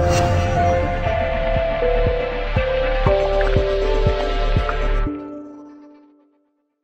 了。